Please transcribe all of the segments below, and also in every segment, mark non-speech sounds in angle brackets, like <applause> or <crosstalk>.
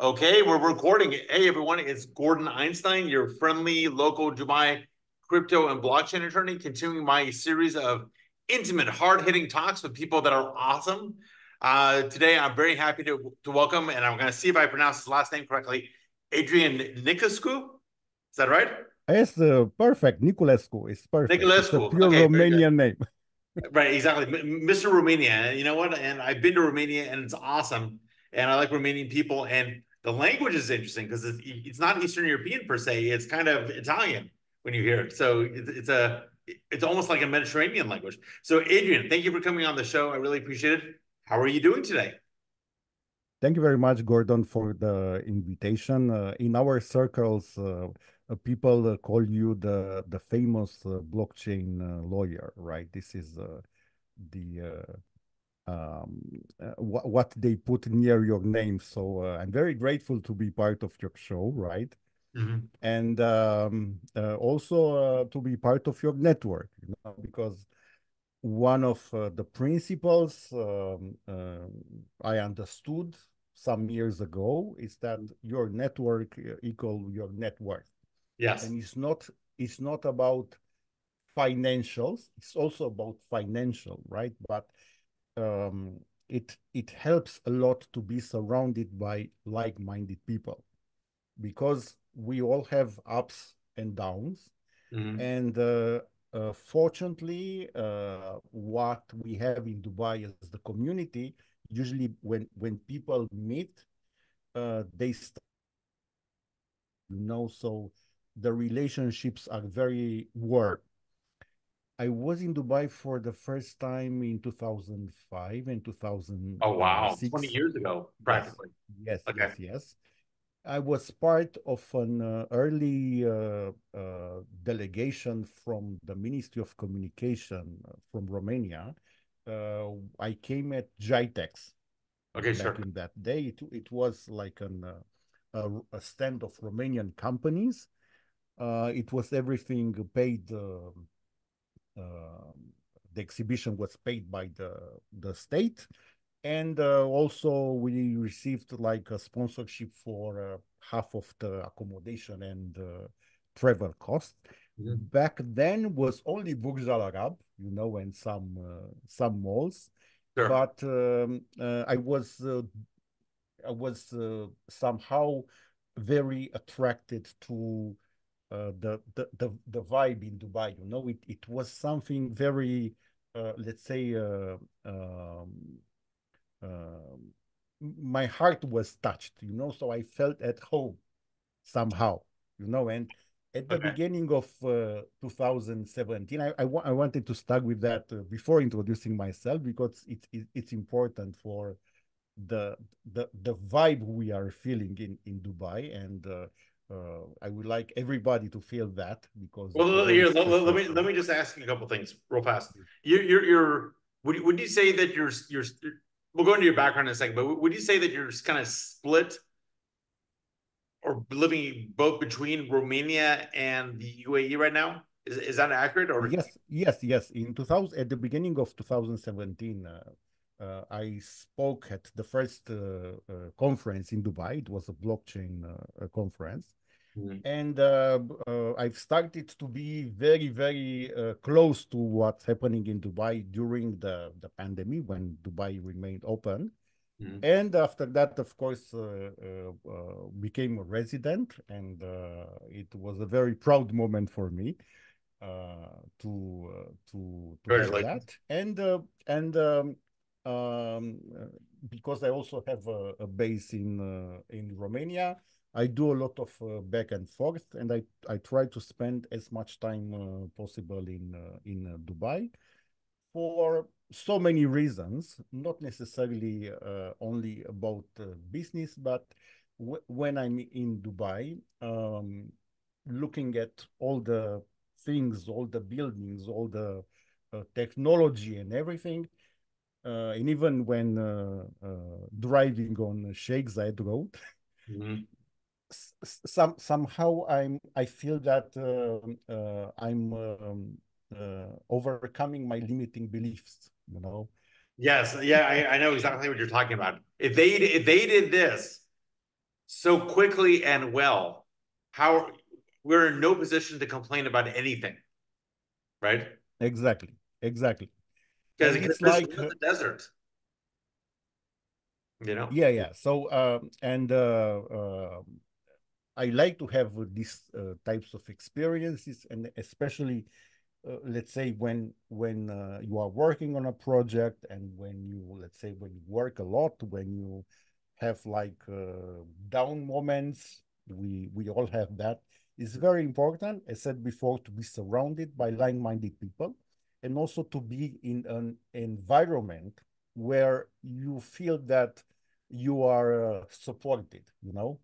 Okay, we're recording. Hey, everyone, it's Gordon Einstein, your friendly local Dubai crypto and blockchain attorney, continuing my series of intimate, hard hitting talks with people that are awesome. Uh, today, I'm very happy to, to welcome, and I'm going to see if I pronounce his last name correctly, Adrian Niculescu. Is that right? It's uh, perfect. Niculescu is perfect. Niculescu. It's a pure Okay, Romanian name. <laughs> Right, exactly. Mr. Romania. You know what? And I've been to Romania and it's awesome. And I like Romanian people. And the language is interesting because it's, it's not Eastern European per se. It's kind of Italian when you hear it. So it's, it's a it's almost like a Mediterranean language. So Adrian, thank you for coming on the show. I really appreciate it. How are you doing today? Thank you very much, Gordon, for the invitation. Uh, in our circles, uh, uh, people uh, call you the the famous uh, blockchain uh, lawyer, right? This is the um, uh, wh what they put near your name. So uh, I'm very grateful to be part of your show, right? Mhm. And um, uh, also uh, to be part of your network, you know, because one of uh, the principles um, uh, I understood some years ago is that your network equal your net worth, Yes. and it's not it's not about financials. It's also about financial, right? But um, it it helps a lot to be surrounded by like-minded people because we all have ups and downs Mhm. and uh, uh, fortunately, uh, what we have in Dubai is the community, usually when when people meet, uh, they start, you know, so the relationships are very warm. I was in Dubai for the first time in 2005 and 2000. Oh, wow. 20 years ago, Yes, practically. yes, Okay. yes, yes. I was part of an uh, early uh, uh, delegation from the Ministry of Communication uh, from Romania. Uh, I came at GITEX Okay, sure. in that day. It, it was like an, uh, a, a stand of Romanian companies. Uh, it was everything paid. um, the exhibition was paid by the the state and uh, also we received like a sponsorship for uh, half of the accommodation and uh, travel cost Mhm. back then was only Burj Al Arab you know and some uh, some malls Sure. but um, uh, I was uh, I was uh, somehow very attracted to uh, the, the the the vibe in Dubai. You know, it it was something very, uh, let's say, uh, um, um, my heart was touched. You know, so I felt at home somehow. You know, and at the Okay. beginning of uh, 2017, I I, wa- I wanted to start with that uh, before introducing myself because it's it, it's important for the the the vibe we are feeling in in Dubai, and uh, I would like everybody to feel that because Well, it's a l- very here, let, let- me let me just ask you a couple things real fast. You're you're, you're would you, would you say that you're you're we'll go into your background in a second, but would you say that you're kind of split or living both between Romania and the UAE right now? Is is that accurate or Yes, yes, yes. In 2000, at the beginning of 2017, uh, uh, I spoke at the first uh, uh, conference in Dubai. It was a blockchain uh, conference. Mhm. And uh, uh, I've started to be very, very uh, close to what's happening in Dubai during the, the pandemic when Dubai remained open. Mhm. And after that, of course, uh, uh, uh, became a resident, and uh, it was a very proud moment for me uh, to uh, to to have that. And uh, and um, um, because I also have a, a base in uh, in Romania, I do a lot of uh, back and forth, and I I try to spend as much time uh, possible in uh, in uh, Dubai for so many reasons, not necessarily uh, only about uh, business, but when I'm in Dubai, um, looking at all the things, all the buildings, all the technology and everything, and even when driving on Sheikh Zayed Road, s- s- some somehow I'm I feel that um, uh, I'm um, uh, overcoming my limiting beliefs, you know. Yes, yeah, I, I know exactly what you're talking about. If they if they did this, so quickly and well, how we're in no position to complain about anything, right? Exactly, exactly. Because it's like like, the desert, you know. Yeah, yeah. So, um, and uh, uh, I like to have these uh, types of experiences, and especially, uh, let's say, when when uh, you are working on a project, and when you, let's say, when you work a lot, when you have like uh, down moments, we we all have that. It's very important, as said before, to be surrounded by like-minded people, and also to be in an environment where you feel that you are uh, supported, you know?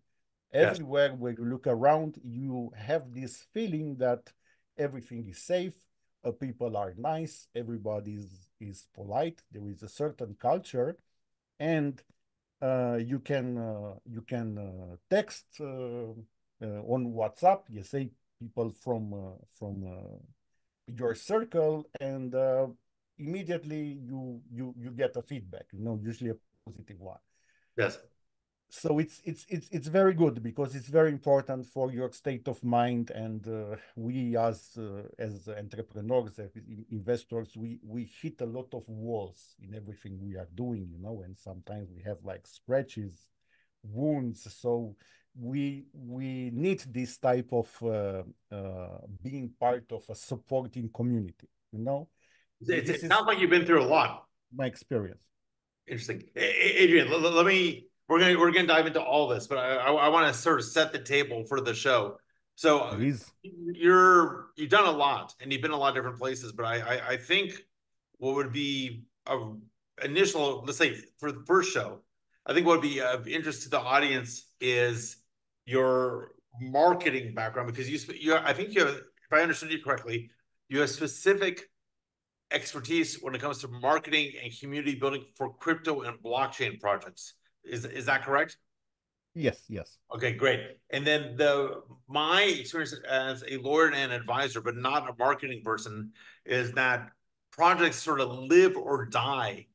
Yes. Everywhere where you look around, you have this feeling that everything is safe, uh, people are nice, everybody is, is polite, there is a certain culture, and uh, you can uh, you can uh, text uh, uh, on WhatsApp. You say people from uh, from uh, your circle, and uh, immediately you you you get a feedback. You know, usually a positive one Yes. So it's it's it's it's very good because it's very important for your state of mind and uh, we as uh, as entrepreneurs as investors we we hit a lot of walls in everything we are doing you know and sometimes we have like scratches wounds so we we need this type of uh, uh, being part of a supporting community you know It, it sounds like you've been through a lot. my experience Interesting. Adrian, let me, we're gonna, we're gonna dive into all this, but I, I, I want to sort of set the table for the show. So please you're, you've done a lot and you've been a lot of different places, but I, I, I think what would be a initial, let's say for the first show, I think what would be of interest to the audience is your marketing background because you, you, I think you have, if I understood you correctly, you have specific expertise when it comes to marketing and community building for crypto and blockchain projects. Is, is that correct? yes yes Okay, great. And then the my experience as a lawyer and advisor, but not a marketing person, is that projects sort of live or die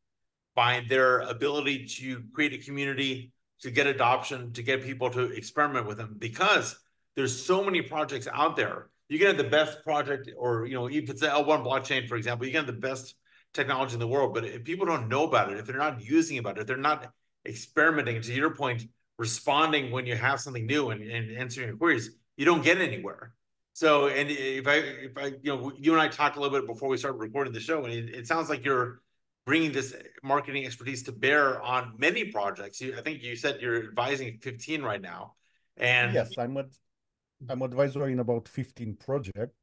by their ability to create a community, to get adoption, to get people to experiment with them. Because there's so many projects out there. You can have the best project, or you know, if it's the L1 blockchain, for example, you can have the best technology in the world, but if people don't know about it, if they're not using about it, if they're not experimenting, to your point, responding when you have something new and, and answering your queries, you don't get anywhere. So, and if I, if I, you know, you and I talked a little bit before we started recording the show, and it, it sounds like you're bringing this marketing expertise to bear on many projects. You, I think you said you're advising 15 right now. And yes i'm i'm advisor in about 15 projects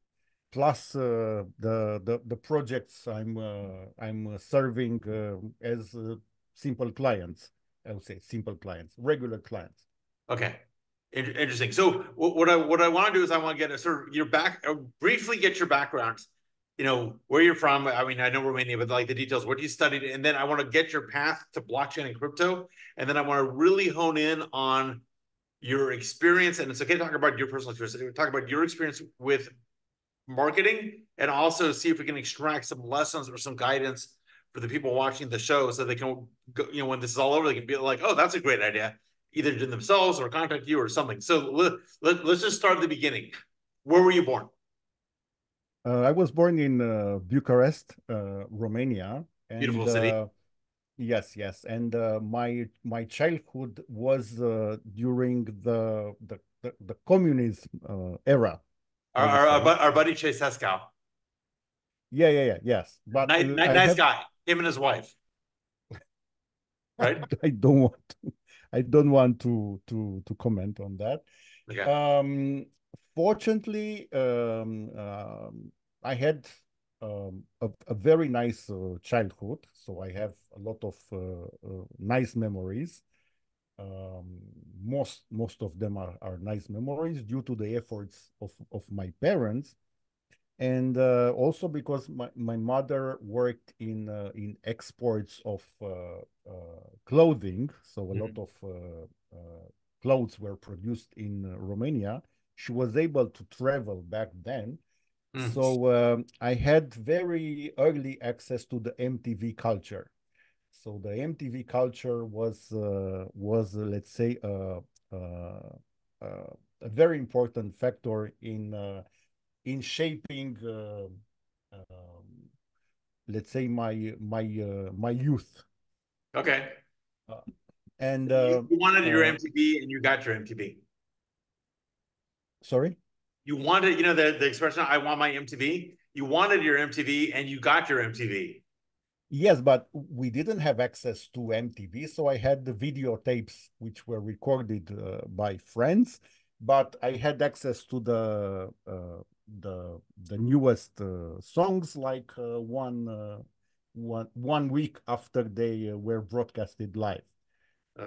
plus uh, the, the the projects i'm uh, i'm serving uh, as uh, simple clients i would say simple clients regular clients Okay. In- interesting. So what, what I what I want to do is I want to get a sort of your back uh, briefly get your background, you know, where you're from. I mean, I know Romania, but like the details, what you studied, and then I want to get your path to blockchain and crypto, and then I want to really hone in on your experience. And it's okay to talk about your personal experience. Talk about your experience with marketing, and also see if we can extract some lessons or some guidance for the people watching the show, so they can, go, you know, when this is all over, they can be like, oh, that's a great idea either to themselves or contact you or something. So let, let, let's just start at the beginning. Where were you born? uh, i was born in uh, bucharest uh, romania and Beautiful city. uh, yes yes and uh, my my childhood was uh, during the the the, the communism uh, era Our, our, our, our buddy Ceaușescu. yeah yeah yeah yes but Nice, nice have- guy. Him and his wife. <laughs> Right? I don't want to, I don't want to to to comment on that. Okay. Um, fortunately, um, um, I had um, a, a very nice uh, childhood, so I have a lot of uh, uh, nice memories. Um, most most of them are, are nice memories due to the efforts of, of my parents and uh, also because my, my mother worked in uh, in exports of uh, uh, clothing, so a lot of uh, uh, clothes were produced in Romania. She was able to travel back then, Mm. so um, I had very early access to the MTV culture. So the MTV culture was uh, was uh, let's say uh, uh, uh, a very important factor in in shaping um, let's say my my my youth. Okay. and you, you wanted your MTV and you got your MTV. Sorry. You wanted, you know, the the expression "I want my MTV." You wanted your MTV and you got your MTV. Yes, but we didn't have access to MTV, so I had the videotapes which were recorded uh, by friends, but I had access to the uh, the the newest uh, songs like uh, one uh, one one week after they uh, were broadcasted live.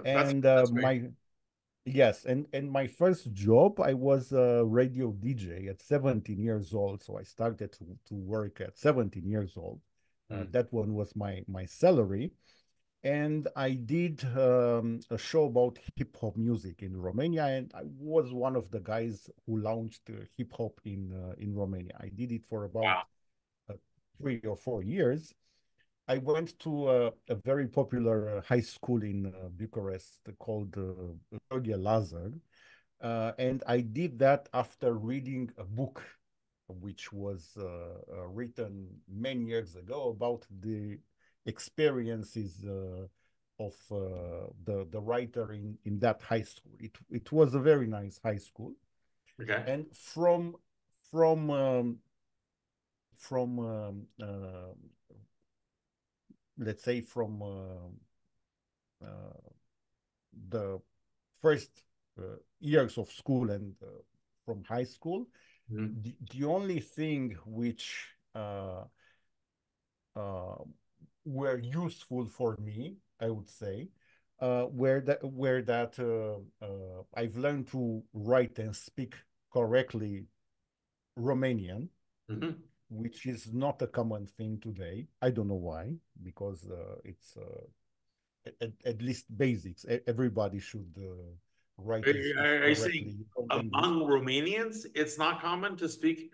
and that's my yes, and and my first job I was a radio DJ at 17 years old, so I started to to work at 17 years old. Uh, that one was my my salary, and I did um, a show about hip hop music in Romania, and I was one of the guys who launched uh, hip hop in uh, in Romania. I did it for about wow. Uh, three or four years. I went to a, a very popular uh, high school in uh, Bucharest called uh, Lazar, and I did that after reading a book which was uh, uh, written many years ago about the experiences uh, of the the writer in in that high school. It it was a very nice high school. Okay. And from from um, from um, uh, let's say from uh, uh, the first years of school and from high school, Mm-hmm. The, the only thing which uh, uh, were useful for me, I would say, uh, where that where that uh, uh, I've learned to write and speak correctly Romanian, mm-hmm. which is not a common thing today. I don't know why, because uh, it's at, at, least basics. Everybody should. Are, are, are you saying among Romanians, it's not common to speak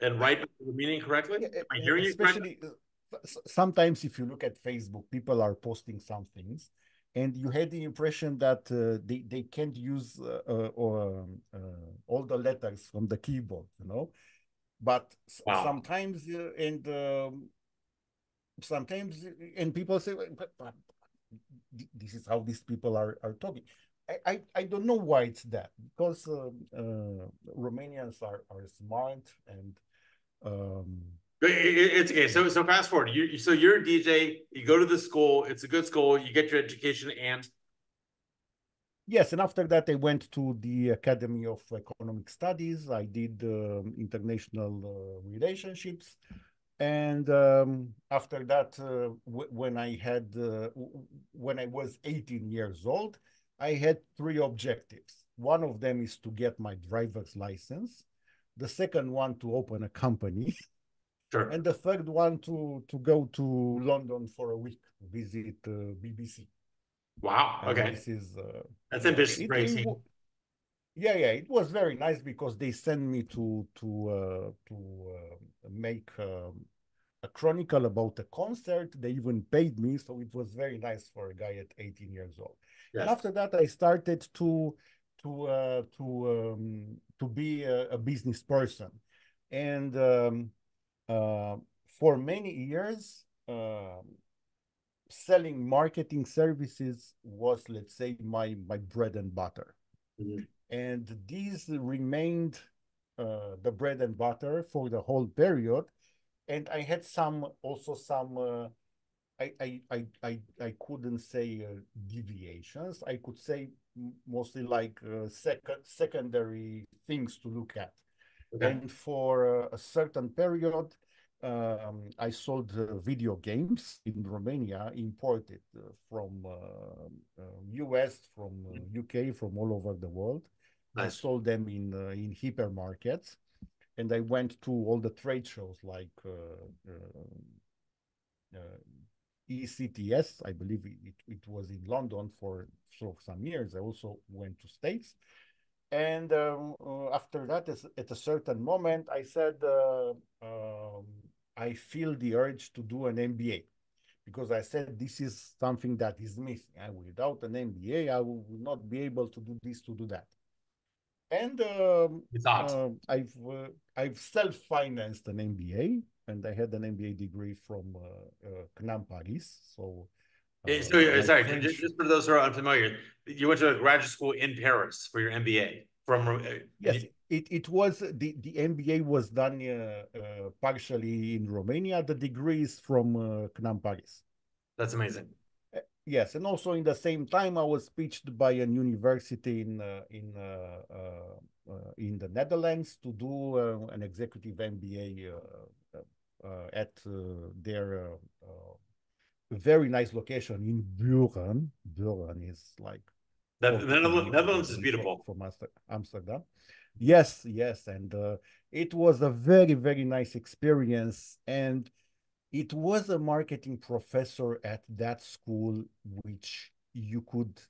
and write Romanian correctly? Am I hearing you correctly? Sometimes, if you look at Facebook, people are posting some things, and you had the impression that uh, they they can't use uh, uh, or um, uh, all the letters from the keyboard, you know. But wow. sometimes, uh, and um, sometimes, and people say, but, but this is how these people are are talking I, I don't know why it's that because uh, uh, Romanians are, are smart and um, it's okay. So so fast forward. You so you're a DJ. You go to the school. It's a good school. You get your education and yes. And after that, I went to the Academy of Economic Studies. I did um, international uh, relationships, and um, after that, uh, when I had uh, when I was 18 years old, I had three objectives. One of them is to get my driver's license. The second one to open a company. <laughs> Sure. And the third one to to go to London for a week, visit uh, BBC. Wow. And okay. This is uh, that's ambitious. It, it, yeah, yeah. It was very nice because they sent me to to uh, to uh, make um, a chronicle about a concert. They even paid me, so it was very nice for a guy at 18 years old. Yes. And after that, I started to to uh, to um, to be a, a, business person, and um, uh, for many years, uh, selling marketing services was, let's say, my my bread and butter, mm-hmm. and these remained uh, the bread and butter for the whole period. And I had some also some uh, I, I, I, I, I couldn't say uh, deviations. I could say mostly like uh, second secondary things to look at. Okay. And for a certain period, um, I sold uh, video games in Romania, imported uh, from US, uh, from UK, from all over the world. Nice. I sold them in in hypermarkets, and I went to all the trade shows like. ECTS. I believe it, it was in London for, for some years. I also went to States. And um, uh, after that, at a certain moment, I said, uh, um, I feel the urge to do an MBA because I said this is something that is missing. And without an MBA, I will not be able to do this, to do that. And um, uh, I've uh, I've self-financed an MBA, and I had an MBA degree from uh, uh CNAM Paris. So, uh, so sorry, French... just for those who are unfamiliar, you went to a graduate school in Paris for your MBA from. Uh, yes, it, it was the, the MBA was done uh, uh, partially in Romania. The degree is from uh, CNAM Paris. That's amazing. Uh, yes, and also in the same time, I was pitched by an university in uh, in uh, in the Netherlands to do an executive MBA at their very nice location in Buren. Buren is like that, the Netherlands is beautiful from Amsterdam. Yes, yes, and uh, it was a very very nice experience, and it was a marketing professor at that school which you could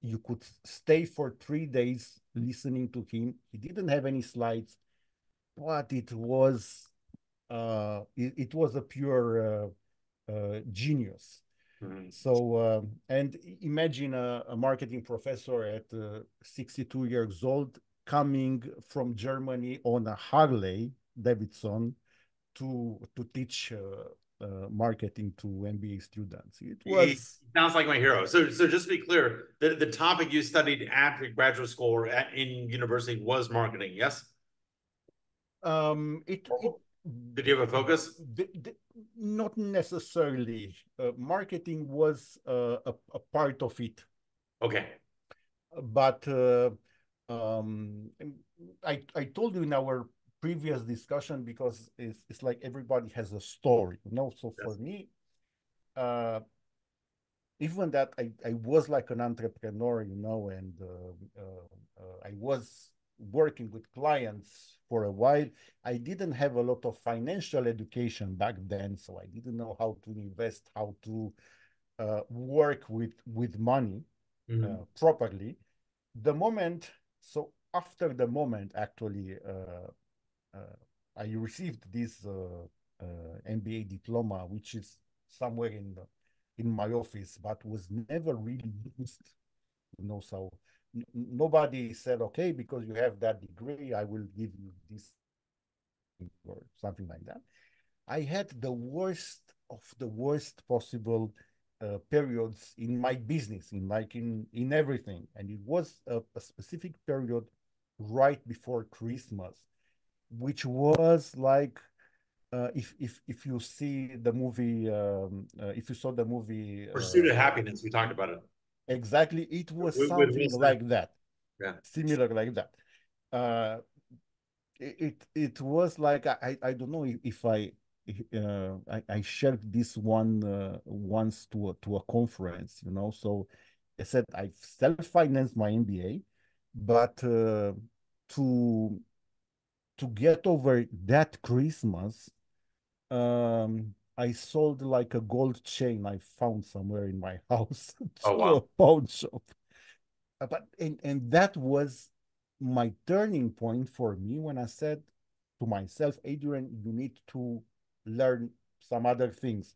you could stay for three days listening to him. He didn't have any slides, but it was uh, it, it was a pure uh, uh, genius. Mm-hmm. So, uh, and imagine a, a, marketing professor at uh, 62 years old coming from Germany on a Harley Davidson to to teach uh, uh, marketing to MBA students. It was he sounds like my hero. So so just to be clear, the, the topic you studied at graduate school or at, in university was marketing. Yes. Um, it, it did you have a focus? The, the, not necessarily. Uh, marketing was uh, a, a, part of it. Okay. But uh, um, I, I told you in our previous discussion because it's, it's like everybody has a story, you know. So yes. for me, uh, even that I, I was like an entrepreneur, you know, and uh, uh, uh I was working with clients for a while. I didn't have a lot of financial education back then, so I didn't know how to invest, how to uh, work with with money mm-hmm. uh, properly. The moment, so after the moment, actually, uh, uh I received this uh, uh, MBA diploma, which is somewhere in the, in my office, but was never really used. You know, so nobody said, okay, because you have that degree, I will give you this or something like that. I had the worst of the worst possible uh, periods in my business, in like in in everything, and it was a, a specific period right before Christmas, which was like uh, if if if you see the movie, um, uh, if you saw the movie Pursuit of uh, Happiness, we talked about it. Exactly, it was with, something with like that. Yeah, similar like that. Uh, it it was like I I don't know if, if I uh, I, I shared this one uh, once to a, to a conference, you know. So I said I self-financed my MBA, but uh, to to get over that Christmas, um, I sold like a gold chain I found somewhere in my <laughs> house to oh, wow. a pawn shop. Uh, but and, and that was my turning point for me when I said to myself, Adrian, you need to learn some other things.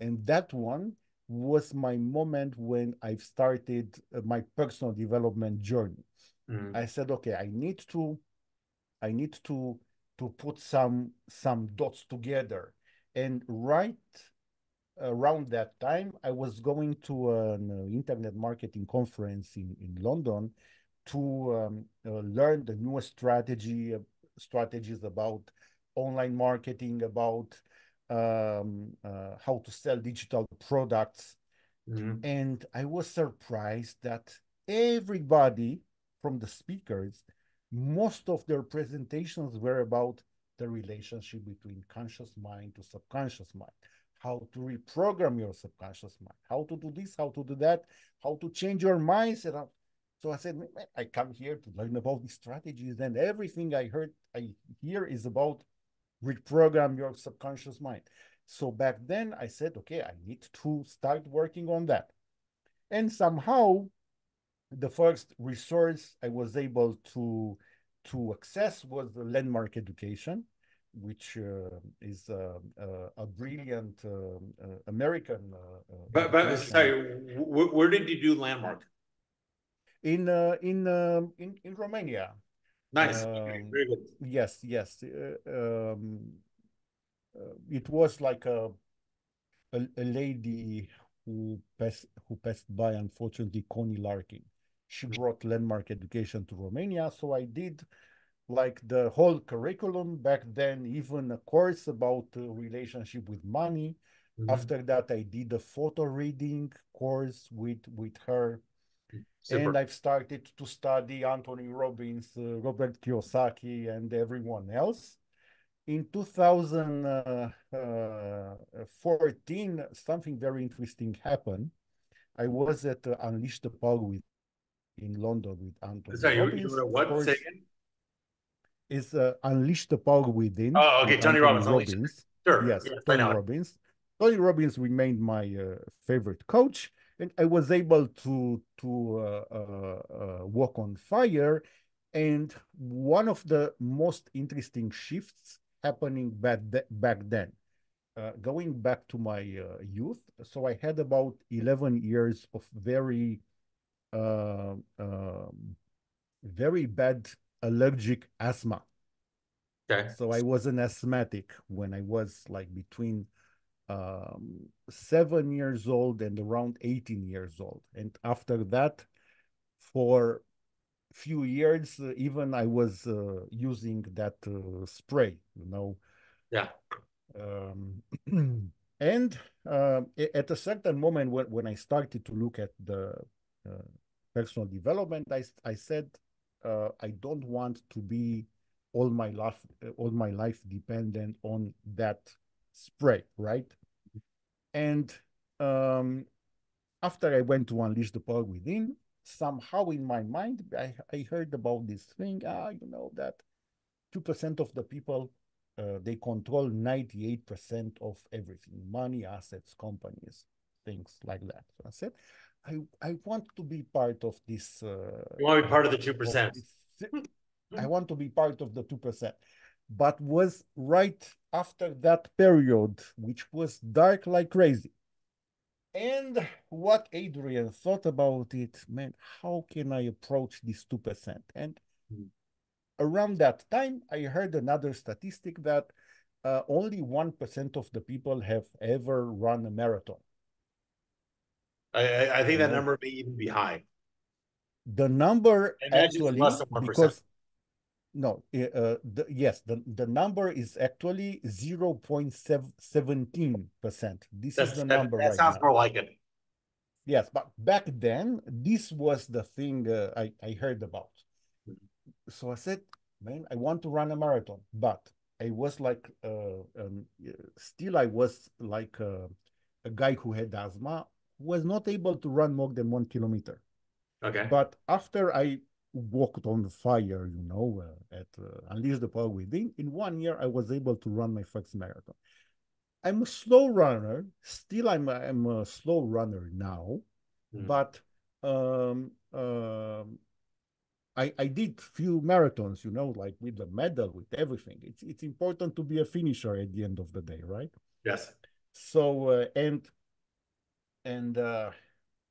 And that one was my moment when I've started uh, my personal development journey. Mm-hmm. I said, okay, I need to, I need to to put some some dots together and right around that time, I was going to an uh, internet marketing conference in, in London to um, uh, learn the newest strategy uh, strategies about online marketing, about um, uh, how to sell digital products. Mm-hmm. And I was surprised that everybody from the speakers, most of their presentations were about the relationship between conscious mind to subconscious mind, how to reprogram your subconscious mind, how to do this, how to do that, how to change your mindset. So I said, I come here to learn about these strategies, and everything I heard, I hear is about reprogram your subconscious mind. So back then I said, okay, I need to start working on that. And somehow the first resource I was able to to access was the landmark education which uh, is uh, uh, a brilliant American. but but sorry, where did you do landmark? In in um, in in Romania. Nice. Um, Very good. Yes, yes. Um, it was like a, a, a lady who passed who passed by, unfortunately, Connie Larkin. She mm. brought landmark education to Romania, so I did like the whole curriculum back then, even a course about uh, relationship with money. Mm-hmm. After that, I did a photo reading course with with her, Super. and I've started to study Anthony Robbins, uh, Robert Kiyosaki, and everyone else. In 2014, uh, something very interesting happened. I was at uh, Unleash the Power with in London with Anthony. Sorry, Robbins. You, you what? Again? is uh, Unleash the Power Within. Oh, okay, Tony Robbins. Robbins. Sure. Yes, yes Tony Robbins. Tony Robbins remained my uh, favorite coach, and I was able to to uh, uh, uh, walk on fire. And one of the most interesting shifts happening back th- back then, uh, going back to my youth. So I had about eleven years of very, um, very bad allergic asthma. Okay. So I was an asthmatic when I was like between um, seven years old and around 18 years old. And after that, for few years, uh, even I was uh, using that uh, spray, you know. Yeah. Um, <clears throat> and uh, at a certain moment when, when I started to look at the uh, personal development, I, I said, uh, I don't want to be all my life all my life dependent on that spray, right? And um, after I went to unleash the power within, somehow in my mind I, I heard about this thing. Ah, you know that two percent of the people uh, they control 98% of everything money assets companies things like that so i said I I want to be part of this. Uh, you want to be part of the two percent. <laughs> I want to be part of the two percent, but was right after that period, which was dark like crazy. And what Adrian thought about it, man, how can I approach this two percent? And mm. around that time, I heard another statistic that uh, only one percent of the people have ever run a marathon. I, I think that number may even be high. The number actually because no, uh, the, yes, the, the number is actually 0 0.17 percent. This That's, is the that, number. That right sounds now. more like it. Yes, but back then, this was the thing uh, I, I heard about. So I said, man, I want to run a marathon, but I was like, uh, um, still I was like uh, a guy who had asthma was not able to run more than one kilometer. Okay. But after I walked on fire, you know, uh, at uh, Unleash the Power Within, in one year I was able to run my first marathon. I'm a slow runner. Still, I'm a, I'm a slow runner now, mm. but um, uh, I I did few marathons, you know, like with the medal, with everything. It's it's important to be a finisher at the end of the day, right? Yes. So uh, and and uh,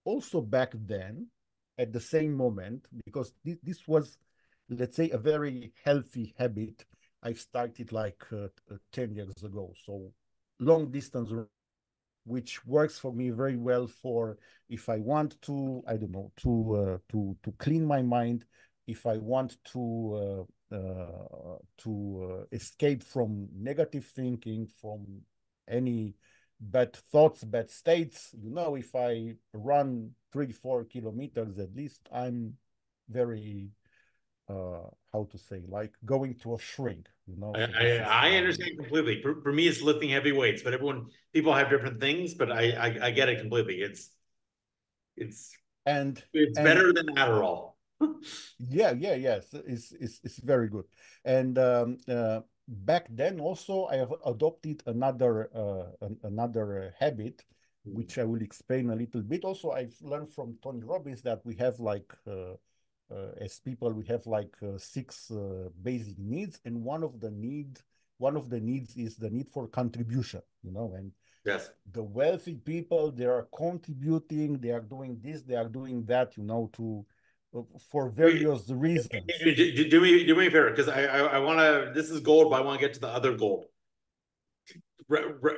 also back then, at the same moment, because th this was, let's say, a very healthy habit I started like uh, uh 10 years ago. So long distance, which works for me very well for if I want to, I don't know, to uh, to to clean my mind, if I want to uh, uh, to uh, escape from negative thinking, from any bad thoughts, bad states. You know, if I run three, four kilometers at least, I'm very uh how to say like going to a shrink you know? I, I, I, understand completely. For, for me it's lifting heavy weights but everyone people have different things but i i, I get it completely. It's it's and it's and, better than adderall. <laughs> Yeah yeah yes it's, it's it's very good. And um uh back then also I have adopted another uh, an, another uh, habit, mm. which I will explain a little bit. Also, I've learned from Tony Robbins that we have like uh, uh as people we have like uh, six uh, basic needs, and one of the need one of the needs is the need for contribution, you know, and yes, the wealthy people they are contributing, they are doing this, they are doing that, you know, to for various reasons. Do, do, do me do me a favor because I I, I want to. This is gold, but I want to get to the other gold. Re, re,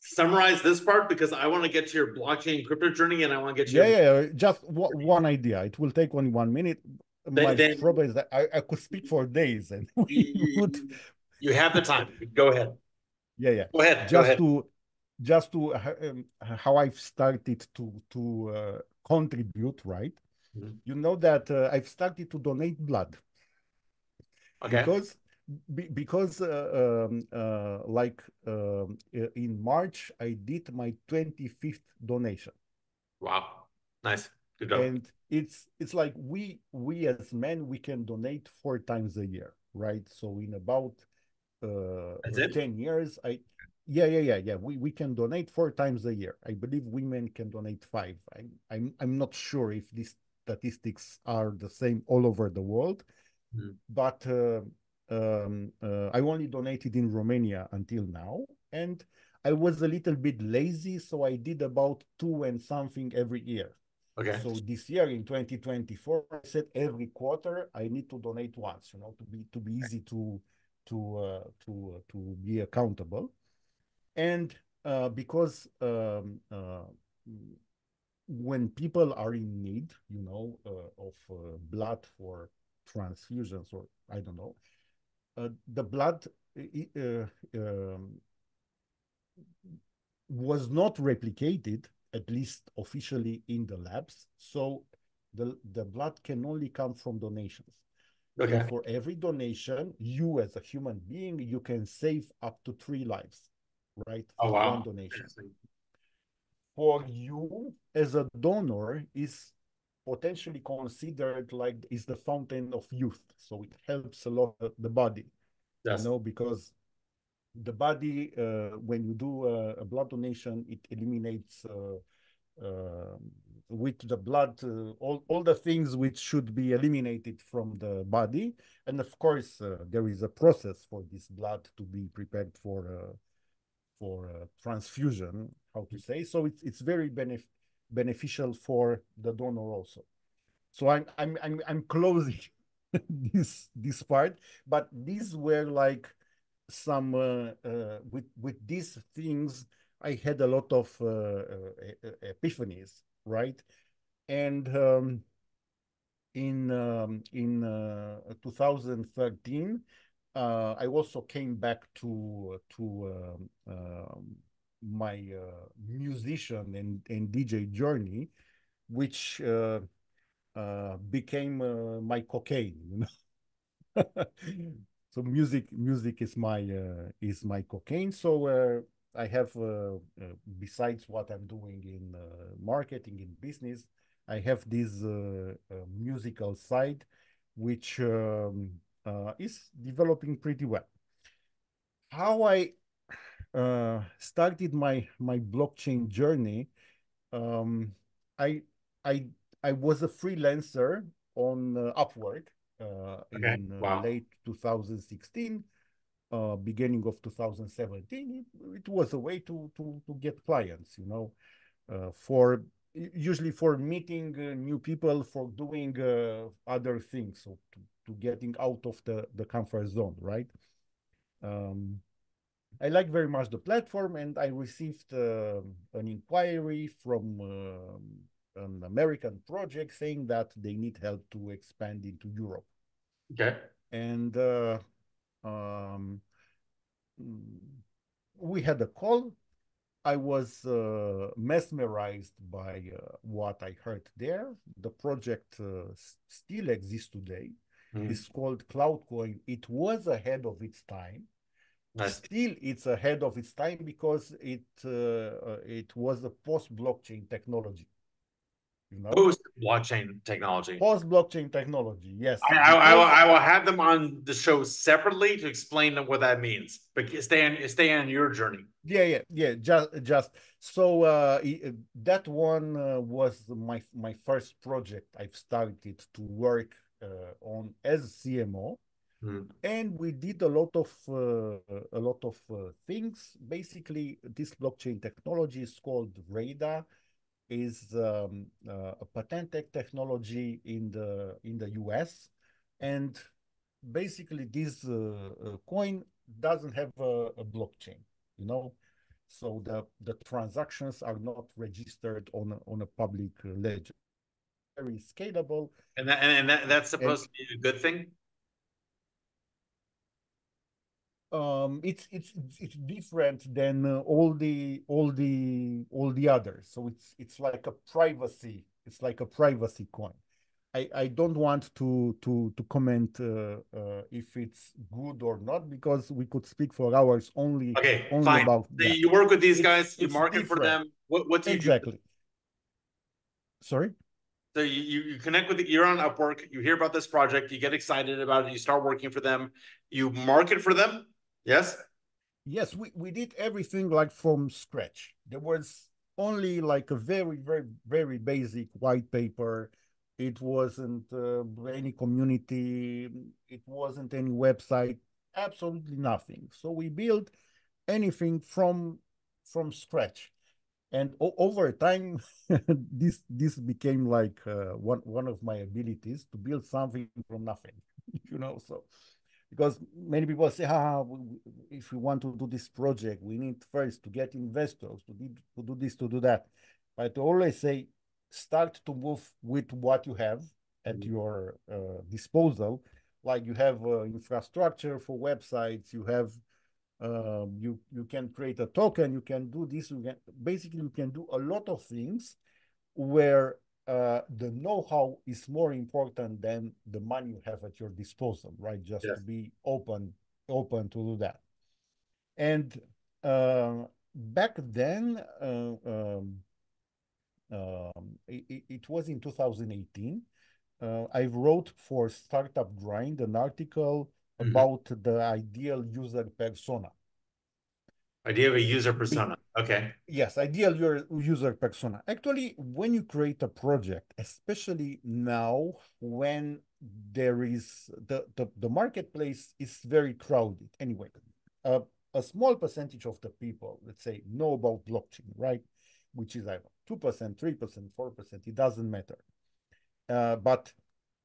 summarize this part because I want to get to your blockchain crypto journey and I want to get to yeah, your... yeah, just one idea. It will take only one minute. Then, My then, problem is that I, I could speak for days and <laughs> you, would... you have the time. Go ahead. Yeah, yeah. Go ahead. Just Go ahead. to just to um, how I've started to to uh, contribute, right? Mm -hmm. You know that uh, I've started to donate blood. Okay. Because because uh, um, uh, like um, in March, I did my 25th donation. Wow, nice, good job. And it's it's like we we as men we can donate four times a year, right? So in about uh, ten years, I yeah yeah yeah yeah we we can donate four times a year. I believe women can donate five. I'm I'm I'm not sure if these statistics are the same all over the world, mm. but. Uh, um, uh, I only donated in Romania until now, and I was a little bit lazy, so I did about two and something every year. Okay. So this year in 2024, I said every quarter I need to donate once, you know, to be to be easy to to uh, to uh, to be accountable, and uh, because um, uh, when people are in need, you know, uh, of uh, blood for transfusions or I don't know, uh, the blood uh, um, was not replicated, at least officially in the labs. So the, the blood can only come from donations. Okay. And for every donation, you as a human being, you can save up to three lives, right? Oh, wow. One donation. For you as a donor is potentially considered like is the fountain of youth. So it helps a lot the body. Yes. You know, because the body, uh, when you do a, a, blood donation, it eliminates uh, uh, with the blood uh, all, all the things which should be eliminated from the body. And of course, uh, there is a process for this blood to be prepared for uh, for transfusion, how to say. So it's, it's very benef beneficial for the donor also. So I'm I'm I'm, I'm closing <laughs> this this part, but these were like some uh, uh, with with these things. I had a lot of uh, uh epiphanies, right? And um, in um, in uh, 2013, uh, I also came back to to um, um, my musician and, and DJ journey, which uh, became uh, my cocaine you know? <laughs> So music music is my uh, is my cocaine. So uh, i have uh, besides what i'm doing in marketing in business i have this musical side which um, is developing pretty well. How i started my my blockchain journey um, i i I was a freelancer on uh, Upwork uh, okay. in uh, wow. late 2016, uh, beginning of 2017. It, it, was a way to to to get clients, you know, uh, for usually for meeting uh, new people, for doing other things, so to, to getting out of the the comfort zone, right? Um, I like very much the platform, and I received an inquiry from um, an American project saying that they need help to expand into Europe. Okay. And uh, um, we had a call. I was uh, mesmerized by uh, what I heard there. The project uh, still exists today. Mm. It's called Cloudcoin. It was ahead of its time. Nice. Still, it's ahead of its time because it uh, uh, it was a post blockchain technology. You know? Post blockchain technology. Post blockchain technology, yes. I, I, I, will, I, will, have them on the show separately to explain what that means. But stay on stay on your journey. Yeah, yeah, yeah. Just just so uh, that one uh, was my my first project I've started to work uh, on as CMO. Mm. And we did a lot of uh, a lot of uh, things. Basically, this blockchain technology is called RAIDA, is um, uh, a patented technology in the in the US, and basically this uh, uh, coin doesn't have a, a, blockchain. You know, so the the transactions are not registered on a, on a public ledger. Very scalable. And that and that, that's supposed and, to be a good thing. Um it's it's it's different than uh, all the all the all the others. So it's it's like a privacy it's like a privacy coin. I i don't want to to to comment uh, uh, if it's good or not because we could speak for hours only okay only fine. about so you work with these guys it's, you market different. for them. What what do you exactly. Do? sorry? So you, you connect with you're on upwork you hear about this project you get excited about it you start working for them you market for them Yes? Yes, we, we did everything like from scratch. There was only like a very, very, very basic white paper. It wasn't uh, any community. It wasn't any website. Absolutely nothing. So we built anything from from scratch, and over time, <laughs> this this became like uh, one one of my abilities to build something from nothing. <laughs> You know, so because many people say, ah, if we want to do this project, we need first to get investors to do, to do this, to do that. But I always say, start to move with what you have at mm -hmm. your uh, disposal. Like you have uh, infrastructure for websites, you have um, you you can create a token, you can do this, you can basically you can do a lot of things where uh, the know-how is more important than the money you have at your disposal, right? Just yes. to be open, open to do that. And uh, back then, uh, um, um it, it, was in 2018. Uh, I wrote for Startup Grind an article mm -hmm. about the ideal user persona. Idea of a user persona. Okay. Yes, ideal user persona. Actually, when you create a project, especially now when there is the, the, the marketplace is very crowded. Anyway, uh, a small percentage of the people, let's say, know about blockchain, right? Which is either 2%, 3%, 4%, it doesn't matter. Uh, but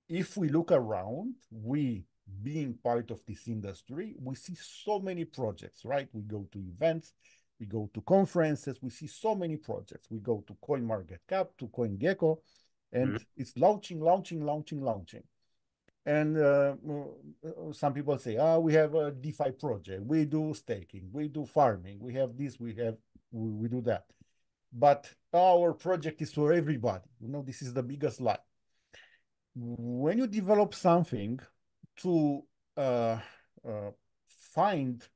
if we look around, we being part of this industry, we see so many projects, right? We go to events, we go to conferences, we see so many projects. We go to CoinMarketCap, to CoinGecko, and mm -hmm. it's launching, launching, launching, launching. And uh, uh, some people say, ah, oh, we have a DeFi project, we do staking, we do farming, we have this, we have, we, we do that. But our project is for everybody. You know, this is the biggest lie. When you develop something to uh, uh, find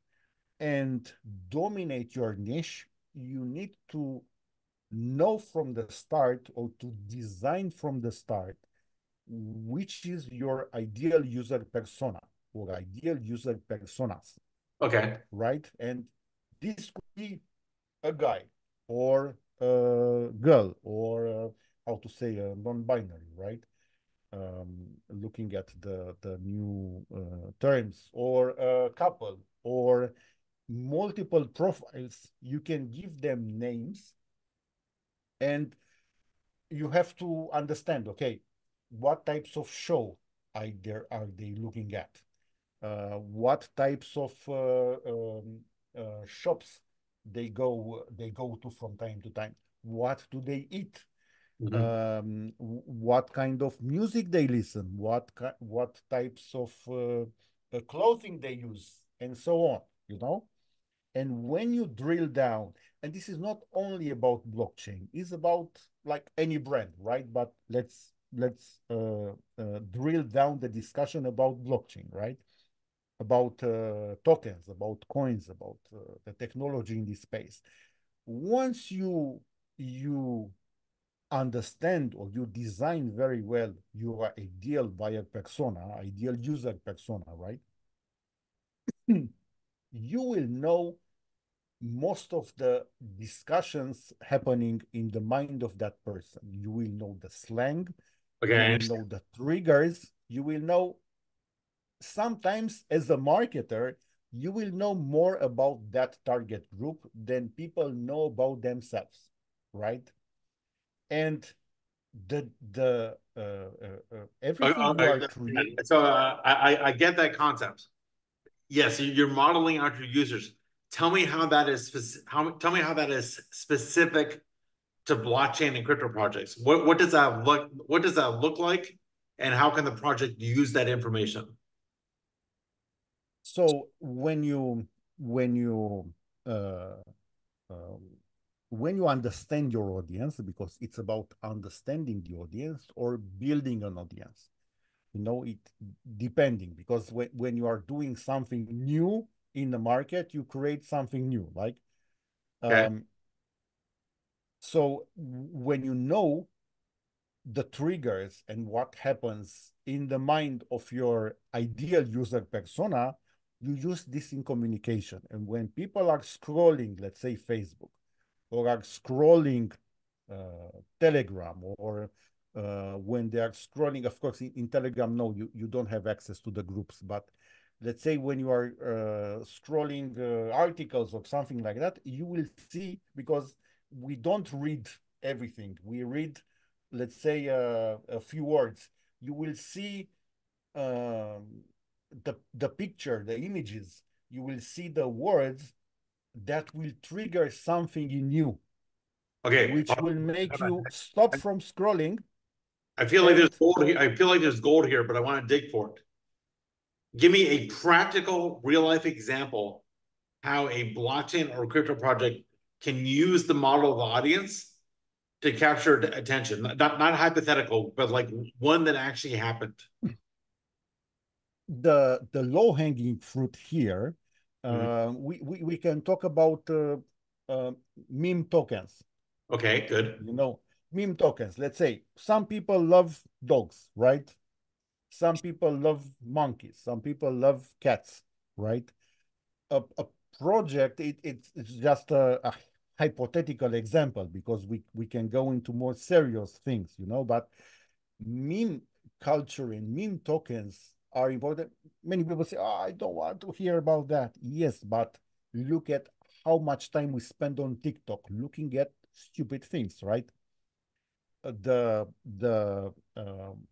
and dominate your niche, you need to know from the start or to design from the start which is your ideal user persona or ideal user personas. Okay. Right? And this could be a guy or a girl or uh, how to say a non-binary, right? um, looking at the, the new uh, terms or a couple or multiple profiles, you can give them names and you have to understand, okay, what types of show are, there, are they looking at? Uh, what types of uh, um, uh, shops they go they go to from time to time? What do they eat? Mm -hmm. um, what kind of music they listen, what what types of uh, uh, clothing they use, and so on. You know, and when you drill down, and this is not only about blockchain, it's about like any brand, right? But let's let's uh, uh drill down the discussion about blockchain, right? About uh, tokens, about coins, about uh, the technology in this space. Once you you understand or you design very well your ideal buyer persona, ideal user persona, right? <clears throat> you will know most of the discussions happening in the mind of that person. You will know the slang, okay. you will know the triggers, you will know sometimes as a marketer, you will know more about that target group than people know about themselves, right? And the the uh, uh, uh everything uh, you are creating. So uh, I I get that concept. Yes, you're modeling out your users. Tell me how that is. How tell me how that is specific to blockchain and crypto projects. What what does that look? What does that look like? And how can the project use that information? So when you when you uh, um, when you understand your audience, because it's about understanding the audience or building an audience, you know, it depending because when, when you are doing something new in the market, you create something new. Like, okay. um, so when you know the triggers and what happens in the mind of your ideal user persona, you use this in communication. And when people are scrolling, let's say Facebook, or are scrolling uh, Telegram, or uh, when they are scrolling, of course, in, in, Telegram, no, you, you don't have access to the groups. But let's say when you are uh, scrolling uh, articles or something like that, you will see because we don't read everything. We read, let's say, uh, a few words. You will see um, the the picture, the images. You will see the words that will trigger something in you. Okay. Which will make you stop from scrolling. I feel like there's gold here. I feel like there's gold here, but I want to dig for it. Give me a practical, real life example how a blockchain or crypto project can use the model of the audience to capture attention. Not not hypothetical, but like one that actually happened. The the low hanging fruit here Mm-hmm. Uh, we, we, we can talk about uh, uh, meme tokens. Okay, good. You know, meme tokens. Let's say some people love dogs, right? Some people love monkeys. Some people love cats, right? A, a project, it, it's, it's just a, a hypothetical example because we, we can go into more serious things, you know, but meme culture and meme tokens are important. Many people say, oh, I don't want to hear about that. Yes, but look at how much time we spend on TikTok looking at stupid things, right? The the um,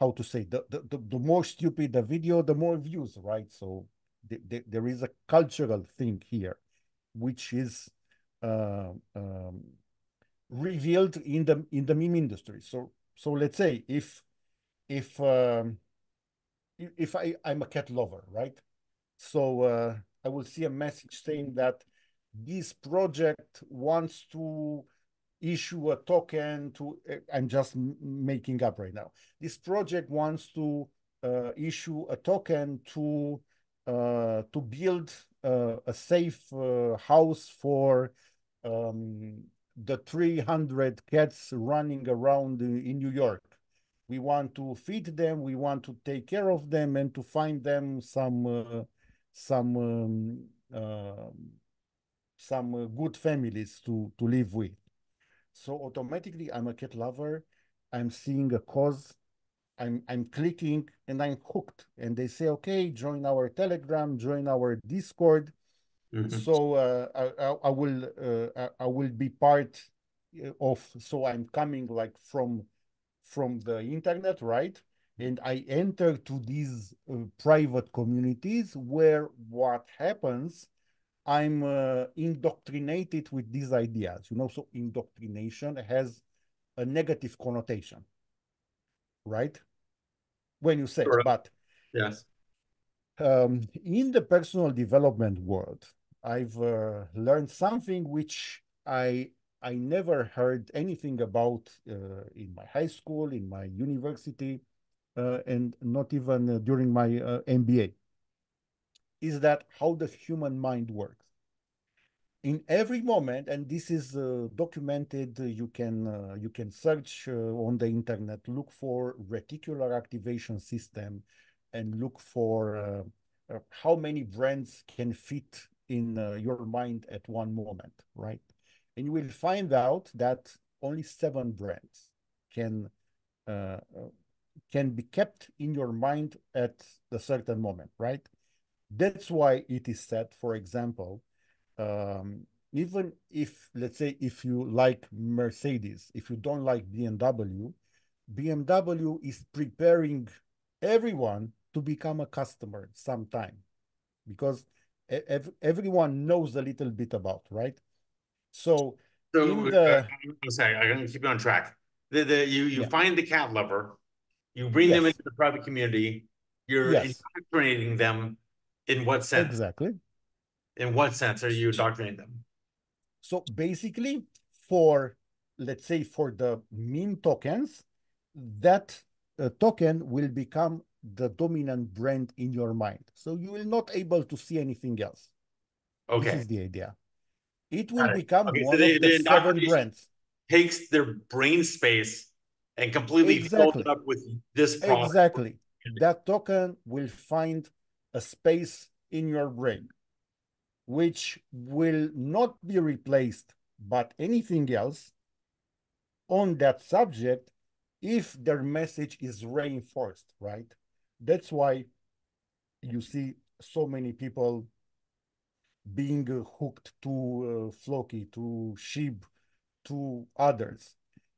how to say the, the the more stupid the video, the more views, right? So th th there is a cultural thing here, which is uh, um, revealed in the in the meme industry. So so let's say if if um, if I, I'm a cat lover, right? So uh, I will see a message saying that this project wants to issue a token to, uh, I'm just making up right now. This project wants to uh, issue a token to uh, to build uh, a safe uh, house for um, the 300 cats running around in New York we want to feed them we want to take care of them and to find them some uh, some um, uh, some good families to to live with so automatically i'm a cat lover i'm seeing a cause i'm i'm clicking and i'm hooked and they say okay join our telegram join our discord mm -hmm. so uh, I, I, will uh, I will be part uh, of so i'm coming like from from the internet, right? And I enter to these uh, private communities where what happens, I'm uh, indoctrinated with these ideas. You know, so indoctrination has a negative connotation, right? When you say, sure. but yes, um, in the personal development world, I've uh, learned something which I I never heard anything about uh, in my high school, in my university, uh, and not even uh, during my uh, MBA. Is that how the human mind works? In every moment, and this is uh, documented, uh, you can you can search on the internet, look for reticular activation system, and look for how many brands can fit in your mind at one moment, right? and you will find out that only seven brands can uh, can be kept in your mind at a certain moment, right? That's why it is said, for example, um, even if, let's say, if you like Mercedes, if you don't like BMW, BMW is preparing everyone to become a customer sometime because ev everyone knows a little bit about, right? So, so uh, I'm sorry, I'm gonna keep you on track. The, the you you yeah. find the cat lover, you bring yes. them into the private community, you're yes. indoctrinating them in what sense? Exactly. In what sense are you indoctrinating them? So basically, for let's say for the meme tokens, that uh, token will become the dominant brand in your mind. So you will not able to see anything else. Okay. This is the idea. It will become okay, one so they, of the seven brands. Takes their brain space and completely exactly. fills it up with this product. Exactly. That token will find a space in your brain, which will not be replaced but anything else on that subject if their message is reinforced, right? That's why you see so many people being hooked to uh, Floki, to SHIB, to others.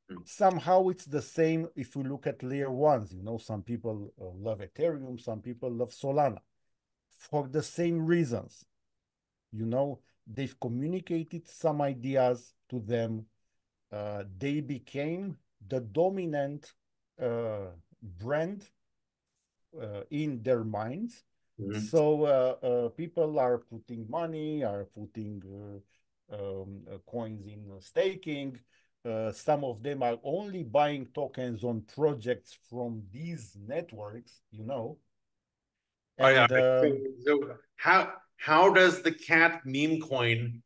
Hmm. Somehow it's the same if you look at layer ones. You know, some people uh, love Ethereum, some people love Solana for the same reasons. You know, they've communicated some ideas to them. Uh, they became the dominant uh, brand uh, in their minds. Mm-hmm. So uh, uh, people are putting money, are putting uh, um, coins in staking. some of them are only buying tokens on projects from these networks, you know. And, oh yeah. Um, so how how does the cat meme coin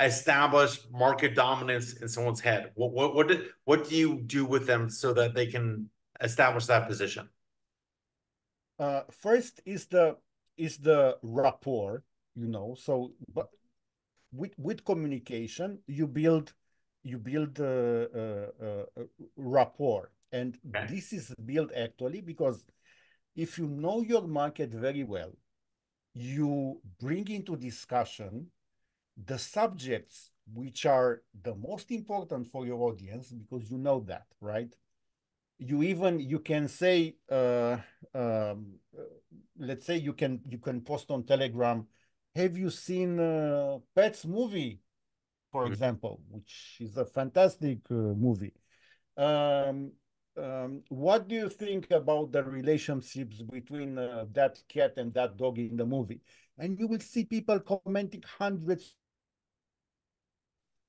establish market dominance in someone's head? What what what do, what do you do with them so that they can establish that position? Uh, first is the is the rapport, you know. So, but with with communication, you build you build uh, uh, uh rapport, and okay. this is built actually because if you know your market very well, you bring into discussion the subjects which are the most important for your audience because you know that, right? You even you can say, uh, um, let's say you can you can post on Telegram. Have you seen uh, Pets movie, for mm -hmm. example, which is a fantastic uh, movie? Um, um, what do you think about the relationships between uh, that cat and that dog in the movie? And you will see people commenting hundreds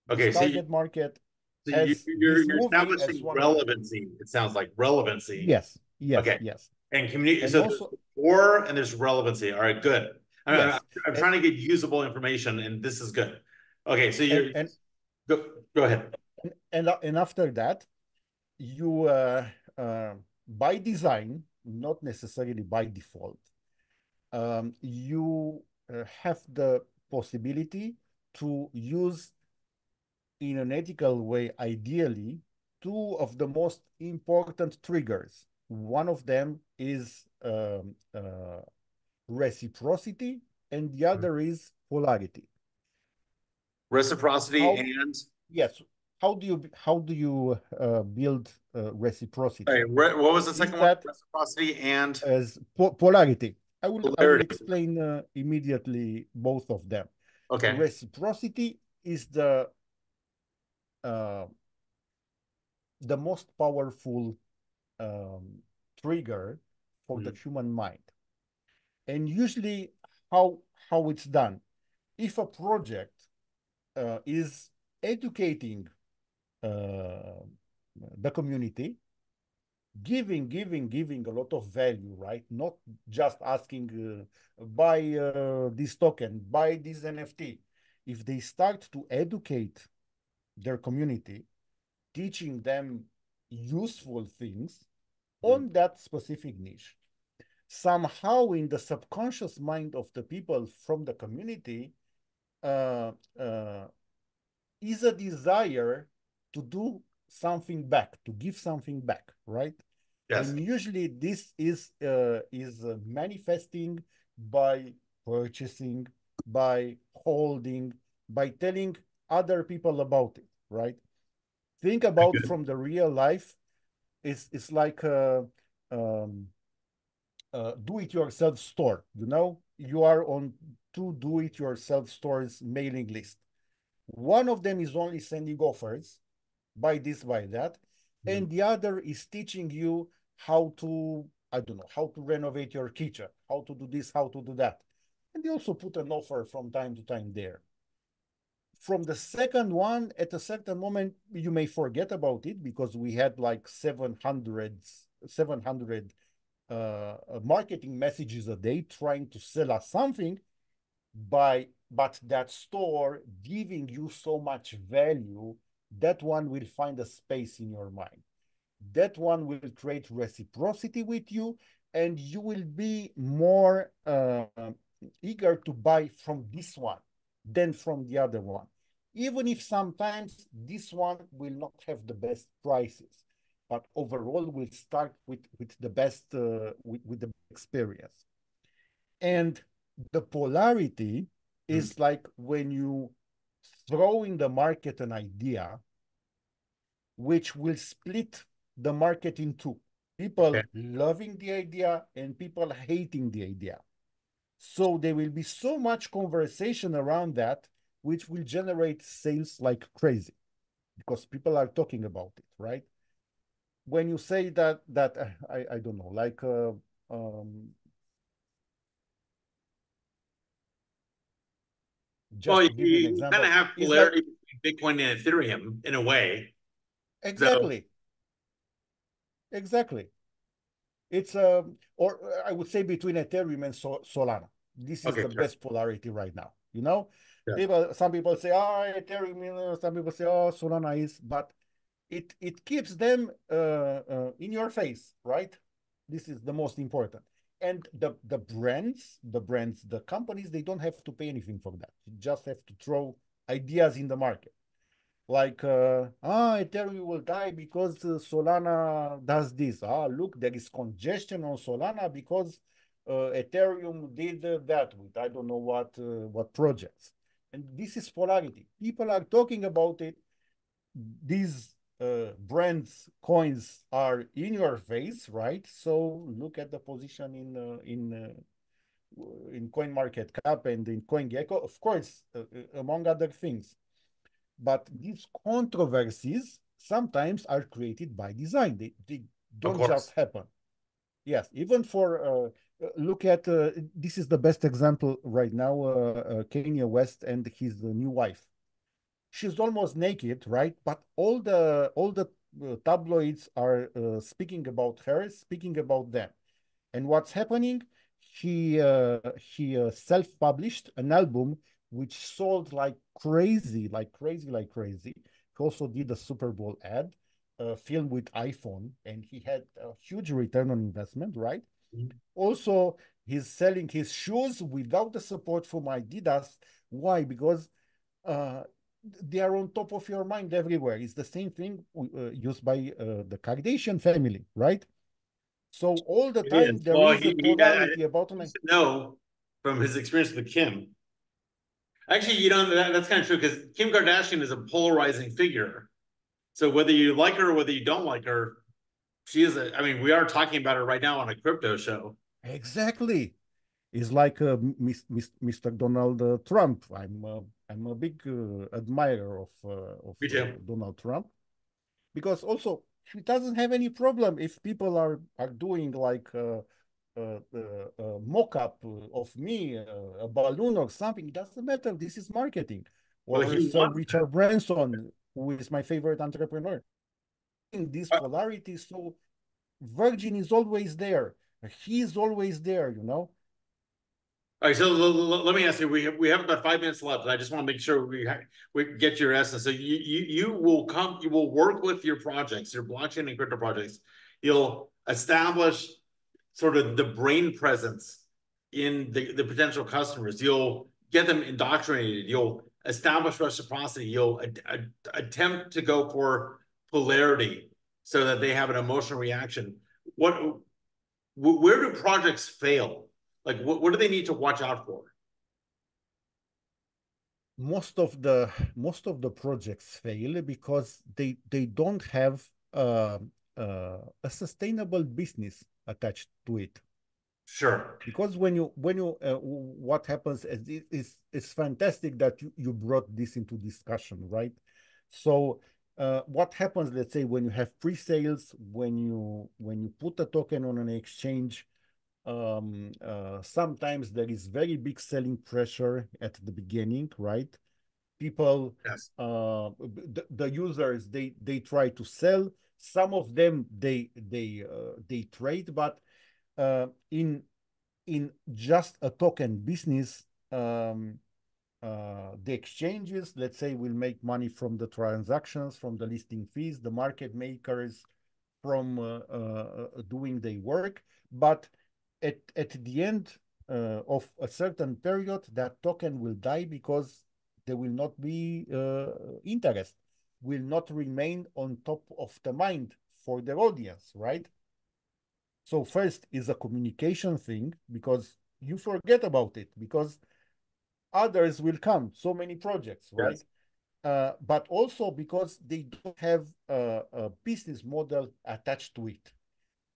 Okay, so target market. So you, you're, you're establishing relevancy. It sounds like relevancy. Yes. Yes. Okay. Yes. And community. And so also, or and there's relevancy. All right. Good. Yes. I'm, I'm trying to get usable information, and this is good. Okay. So you're. And, and go go ahead. And, and and after that, you uh, uh, by design, not necessarily by default, um, you uh, have the possibility to use in an ethical way, ideally, two of the most important triggers. One of them is um, uh, reciprocity, and the other mm -hmm. is polarity. Reciprocity how, and yes. How do you how do you uh, build uh, reciprocity? Hey, what was the second is one? Reciprocity and as po polarity. I will, I will explain uh, immediately both of them. Okay. Reciprocity is the uh, the most powerful um, trigger for mm. the human mind. And usually, how how it's done, if a project uh, is educating the community, giving, giving, giving a lot of value, right? Not just asking, uh, buy uh, this token, buy this NFT. If they start to educate their community, teaching them useful things mm. on that specific niche. Somehow, in the subconscious mind of the people from the community, uh, uh, is a desire to do something back, to give something back, right? Yes. And usually this is uh, is uh, manifesting by purchasing, by holding, by telling other people about it, right? Think about Okay. from the real life. It's it's like a um, uh, do-it-yourself store. You know, you are on two do-it-yourself stores mailing list. One of them is only sending offers, buy this, buy that, Mhm. and the other is teaching you how to I don't know how to renovate your kitchen, how to do this, how to do that, and they also put an offer from time to time there. From the second one, at a certain moment, you may forget about it because we had like 700, 700 uh, uh, marketing messages a day trying to sell us something by but that store giving you so much value that one will find a space in your mind that one will create reciprocity with you and you will be more uh, eager to buy from this one than from the other one. Even if sometimes this one will not have the best prices, but overall will start with, with the best, uh, with, with the experience. And the polarity is like when you throw in the market an idea which will split the market in two people Okay. loving the idea and people hating the idea. So there will be so much conversation around that, which will generate sales like crazy because people are talking about it, right? When you say that, that uh, I, I don't know, like, uh, um, just Well, to you you kind of have polarity between Bitcoin and Ethereum in a way. Exactly. Exactly. It's um, or I would say between Ethereum and Sol Solana. This is Okay, the sure. best polarity right now. You know, Yeah. people. Some people say, "Oh, Ethereum." you know, Some people say, "Oh, Solana is," but it it keeps them uh, uh, in your face, right? This is the most important. And the the brands, the brands, the companies, they don't have to pay anything for that. You just have to throw ideas in the market. Like uh, ah ethereum will die because uh, solana does this. Ah look there is congestion on solana because uh, ethereum did that with i don't know what uh, what projects. And this is polarity. People are talking about it. These uh, brands coins are in your face right so look at the position in uh, in uh, in coin market cap and in CoinGecko of course uh, uh, among other things but these controversies sometimes are created by design. They, they don't just happen. Yes, even for uh, uh, look at uh, this is the best example right now. Kanye West and his uh, new wife. She's almost naked, right? But all the all the uh, tabloids are uh, speaking about her, speaking about them. And what's happening? He uh, he uh, self-published an album which sold like crazy, like crazy, like crazy. He also did a Super Bowl ad, uh, filmed with iPhone, and he had a huge return on investment, right? Mhm. Also, he's selling his shoes without the support from Adidas. Why? Because uh, they are on top of your mind everywhere. It's the same thing uh, used by uh, the Kardashian family, right? So all the It time is. there Well, is he- a he- I- about an used to know from his experience with Kim. Actually, you know, that, that's kind of true because Kim Kardashian is a polarizing figure. So whether you like her or whether you don't like her, she is a, I mean, we are talking about her right now on a crypto show. Exactly. It's like uh, Mr. Donald uh, Trump. I'm uh, I'm a big uh, admirer of uh, of uh, Donald Trump because also he doesn't have any problem if people are are doing like a, uh, uh, mock-up of me, a balloon or something. It doesn't matter. This is marketing. Or Well, wants Richard Branson, who is my favorite entrepreneur. In this polarity, so Virgin is always there. He's always there, you know. All right, so let me ask you, we have, we have about five minutes left, I just want to make sure we, we get your essence. So you, you, you will come, you will work with your projects, your blockchain and crypto projects. You'll establish sort of the brain presence in the, the potential customers. You'll get them indoctrinated. You'll establish reciprocity. You'll attempt to go for polarity so that they have an emotional reaction. what, where do projects fail? Like, what, what do they need to watch out for? Most of the most of the projects fail because they they don't have uh, uh, a sustainable business attached to it. Sure. Because when you when you uh, what happens is is it's fantastic that you, you brought this into discussion, right? So uh, what happens, let's say, when you have pre-sales, when you when you put a token on an exchange, um, uh, sometimes there is very big selling pressure at the beginning, right? People, yes. uh, the, the users, they they try to sell. Some of them they they uh, they trade, but uh, in in just a token business, um, uh, the exchanges, let's say, will make money from the transactions, from the listing fees, the market makers from uh, uh, doing their work. But at, at the end uh, of a certain period, that token will die because there will not be uh, interest, will not remain on top of the mind for the audience, right? So first is a communication thing because you forget about it because others will come, so many projects, right? Yes. Uh, but also because they don't have a, a, business model attached to it,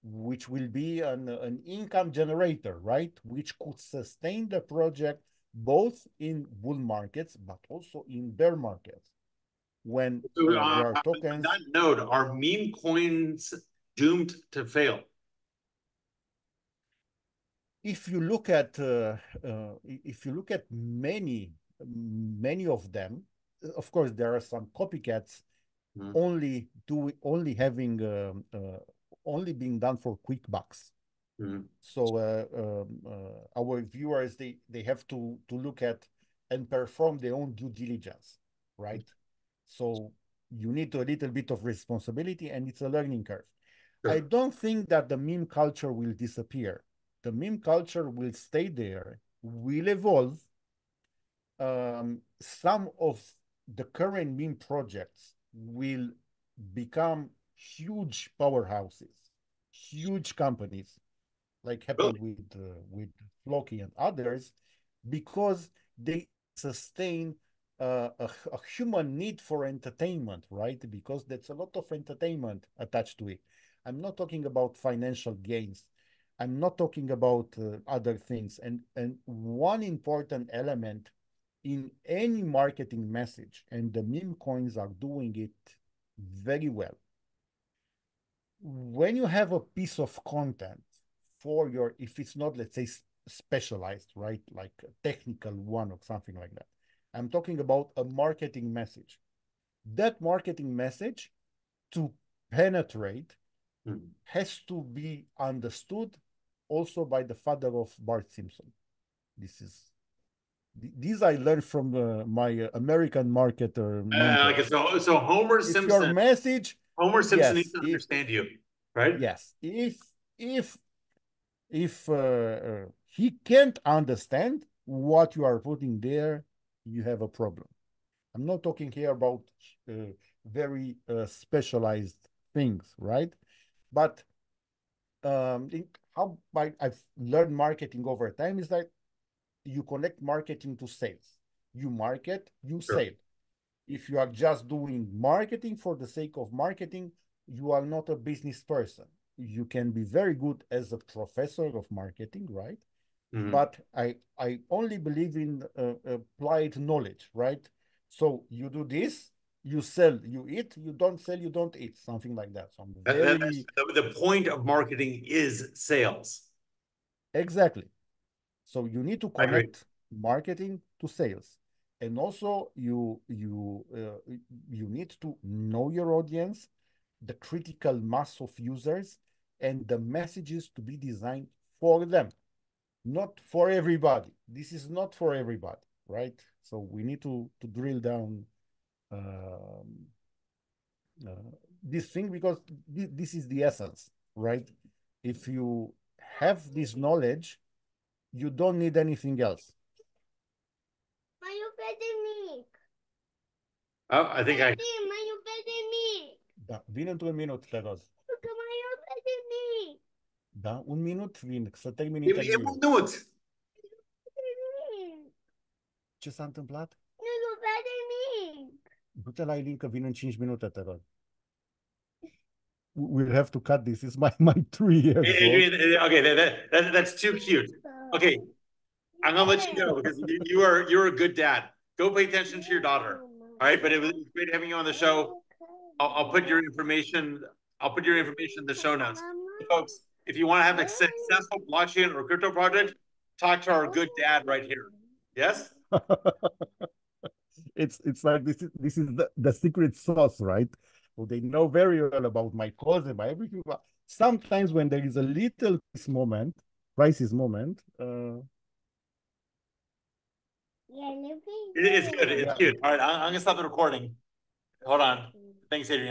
which will be an, an income generator, right? Which could sustain the project both in bull markets, but also in bear markets. When so, uh, there are tokens. On that note, are meme coins doomed to fail? if you look at uh, uh, if you look at many many of them, of course there are some copycats mm. only do only having um, uh, only being done for quick bucks. Mm. So uh, um, uh, our viewers they they have to to look at and perform their own due diligence, right? So you need a little bit of responsibility, and it's a learning curve. Sure. I don't think that the meme culture will disappear the meme culture will stay there, will evolve. Um, some of the current meme projects will become huge powerhouses, huge companies, like happened with uh, with Floki and others, because they sustain uh, a, a, human need for entertainment, right? Because there's a lot of entertainment attached to it. I'm not talking about financial gains. I'm not talking about uh, other things. And, and one important element in any marketing message, and the meme coins are doing it very well. When you have a piece of content for your, if it's not, let's say, specialized, right, like a technical one or something like that, I'm talking about a marketing message. That marketing message to penetrate mm. has to be understood also by the father of Bart Simpson. This is these I learned from uh, my American marketer. Uh, so, so Homer if Simpson. Your message. Homer Simpson yes, needs to if, understand you, right? Yes. If if if uh, uh, he can't understand what you are putting there, you have a problem. I'm not talking here about uh, very specialized things, right? But um, how by I've learned marketing over time is that you connect marketing to sales. You market, you sure. sell. If you are just doing marketing for the sake of marketing, you are not a business person. You can be very good as a professor of marketing, right? Mm-hmm. But I I only believe in uh, applied knowledge, right? So you do this, you sell, you eat, you don't sell, you don't eat, something like that. So very... the point of marketing is sales. Exactly. So you need to connect marketing to sales. And also you you uh, you need to know your audience, the critical mass of users, and the messages to be designed for them, not for everybody. This is not for everybody, right? So we need to to drill down um, uh, this thing because th this is the essence, right? If you have this knowledge, you don't need anything else. Oh, I think I. Da, vine într-un minut, te rog. Da, un minut vin, să termin E, e interviul. un minut. Ce s-a întâmplat? Nu, nu vede nimic. Du-te la Elin că vin în 5 minute, te rog. We'll have to cut this. It's my, my three years old. Okay, that, that, that, that's too cute. Okay, I'm gonna let you go because you, you are you're a good dad. Go pay attention to your daughter. All right, but it was great having you on the show. I'll, I'll put your information. I'll put your information in the show notes, folks. If you want to have a successful blockchain or crypto project, talk to our good dad right here. Yes. <laughs> it's it's like this is this is the, the secret sauce, right? So they know very well about my cause and my everything. But sometimes when there is a little crisis moment, crisis moment, uh, It- It's good. It's cute. All right, I'm, I'm gonna stop the recording. Hold on. Thanks, Adrian.